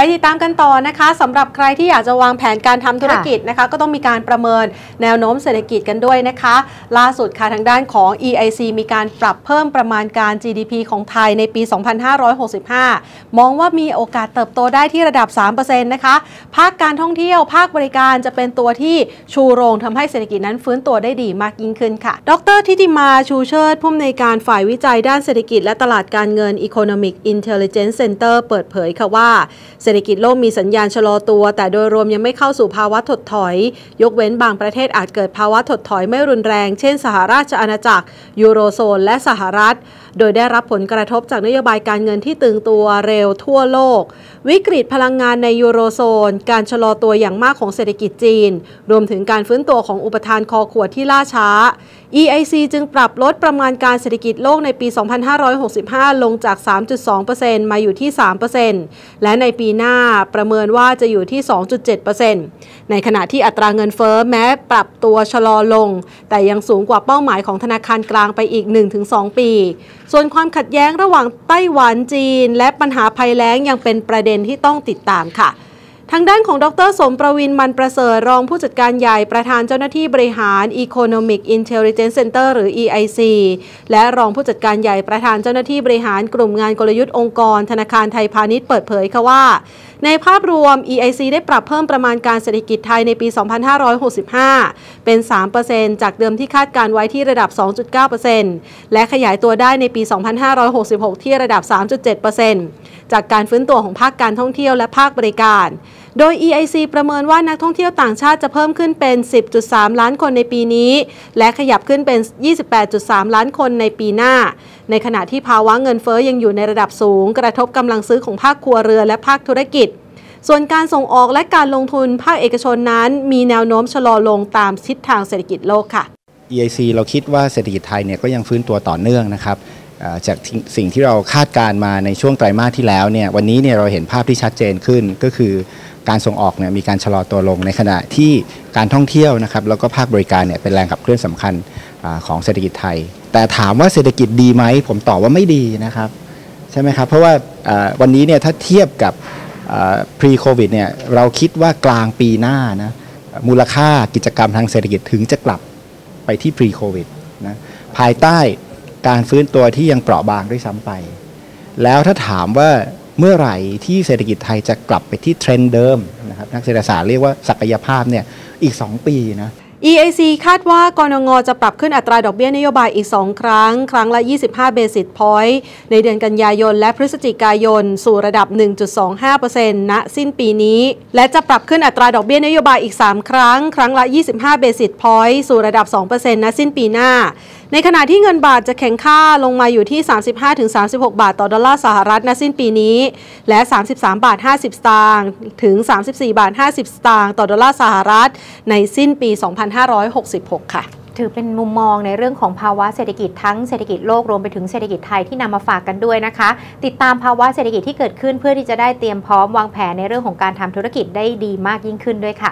ไปติดตามกันต่อนะคะสำหรับใครที่อยากจะวางแผนการทำธุรกิจนะคะ ก็ต้องมีการประเมินแนวโน้มเศรษฐกิจกันด้วยนะคะ ล่าสุดค่ะทางด้านของ EIC มีการปรับเพิ่มประมาณการ GDP ของไทยในปี 2565 มองว่ามีโอกาสเติบโตได้ที่ระดับ 3%นะคะ ภาคการท่องเที่ยวภาคบริการจะเป็นตัวที่ชูโรงทำให้เศรษฐกิจนั้นฟื้นตัวได้ดีมากยิ่งขึ้นค่ะ ดรทิติมาชูเชิดผู้อำนวยการฝ่ายวิจัยด้านเศรษฐกิจและตลาดการเงิน Economic Intelligence Center เปิดเผยค่ะว่าเศรษฐกิจโลกมีสัญญาณชะลอตัว แต่โดยรวมยังไม่เข้าสู่ภาวะถดถอย ยกเว้นบางประเทศอาจเกิดภาวะถดถอยไม่รุนแรง เช่น สหราชอาณาจักร ยูโรโซน และสหรัฐ โดยได้รับผลกระทบจากนโยบายการเงินที่ตึงตัวเร็วทั่วโลก วิกฤตพลังงานในยูโรโซน การชะลอตัวอย่างมากของเศรษฐกิจจีน รวมถึงการฟื้นตัวของอุปทานคอขวดที่ล่าช้า EIC จึงปรับลดประมาณการเศรษฐกิจโลกในปี 2565 ลงจาก 3.2%มาอยู่ที่ 3%และในปีหน้าประเมินว่าจะอยู่ที่ 2.7%ในขณะที่อัตราเงินเฟ้อแม้ปรับตัวชะลอลง แต่ยังสูงกว่าเป้าหมายของธนาคารกลางไปอีก 1-2 ปี ส่วนความขัดแย้งระหว่างไต้หวันจีน และปัญหาภัยแล้งยังเป็นประเด็นที่ต้องติดตามค่ะ ทางด้านของดรสมประวินมันประเสริฐรองผู้จัดการใหญ่ประธานเจ้าหน้าที่บริหาร Economic Intelligence Center หรือ EIC และรองผู้จัดการใหญ่ประธานเจ้าหน้าที่บริหารกลุ่มงานกลยุทธ์องค์กร ธนาคารไทยพาณิชย์เปิดเผยค่ะว่า ในภาพรวม EIC ได้ปรับเพิ่มประมาณการเศรษฐกิจไทยในปี 2565 เป็น 3%จากเดิมที่คาดการไว้ที่ระดับ 2.9%และขยายตัวได้ในปี 2566 ที่ระดับ 3.7% จากการฟื้นตัวของภาคการท่องเที่ยวและภาคบริการ โดย EIC ประเมินว่านักท่องเที่ยวต่างชาติจะเพิ่มขึ้นเป็น 10.3 ล้านคนในปีนี้ และขยับขึ้นเป็น 28.3 ล้านคนในปีหน้า ในขณะที่ภาวะเงินเฟอ้อยังอยู่ในระดับสูง กระทบกำลังซื้อของภาคครัวเรือนและภาคธุรกิจส่วนการส่งออกและการลงทุนภาคเอกชนนั้น มีแนวโน้มชะลอลงตามทิศทางเศรษฐกิจโลกค่ะ EIC เราคิดว่าเศรษฐกิจไทยเนี่ยก็ยังฟื้นตัวต่อเนื่องนะครับ จากสิ่งที่เราคาดการมาในช่วงไตรมาสที่แล้วเนี่ยวันนี้เนี่ยเราเห็นภาพที่ชัดเจนขึ้นก็คือการส่งออกเนี่ยมีการชะลอตัวลงในขณะที่การท่องเที่ยวนะครับแล้วก็ภาคบริการเนี่ยเป็นแรงขับเคลื่อนสำคัญอของเศรษฐกิจไทย แต่ถามว่าเศรษฐกิจดีไหมผมตอบว่าไม่ดีนะครับใช่ไหมครับเพราะว่าวันนี้เนี่ยถ้าเทียบกับ pre covid เนี่ยเราคิดว่ากลางปีหน้านะมูลค่ากิจกรรมทางเศรษฐกิจถึงจะกลับไปที่ pre covid นะภายใต้ การฟื้นตัวที่ยังเปราะบางด้วยซ้ำไป แล้วถ้าถามว่าเมื่อไหร่ที่เศรษฐกิจไทยจะกลับไปที่เทรนด์เดิมนะครับนักเศรษฐศาสตร์เรียกว่าศักยภาพเนี่ยอีก 2 ปีนะ EIC คาดว่ากนง.จะปรับขึ้นอัตราดอกเบี้ยนโยบายอีก 2 ครั้ง ครั้งละ 25 basis point ในเดือนกันยายน และพฤศจิกายน สู่ระดับ 1.25%ณสิ้นปีนี้ และจะปรับขึ้นอัตราดอกเบี้ยนโยบายอีก 3 ครั้ง ครั้งละ 25 basis point สู่ระดับ 2%ณสิ้นปีหน้า ในขณะที่เงินบาทจะแข็งค่าลงมาอยู่ที่ 35-36 บาทต่อดอลลาร์สหรัฐณสิ้นปีนี้ และ 33 บาท 50 สตางค์ถึง 34 บาท 50 สตางค์ต่อดอลลาร์สหรัฐในสิ้นปี2566 ค่ะถือเป็นมุมมองในเรื่องของภาวะเศรษฐกิจทั้งเศรษฐกิจโลกรวมไปถึงเศรษฐกิจไทยที่นำมาฝากกันด้วยนะคะ ติดตามภาวะเศรษฐกิจที่เกิดขึ้นเพื่อที่จะได้เตรียมพร้อมวางแผนในเรื่องของการทำธุรกิจได้ดีมากยิ่งขึ้นด้วยค่ะ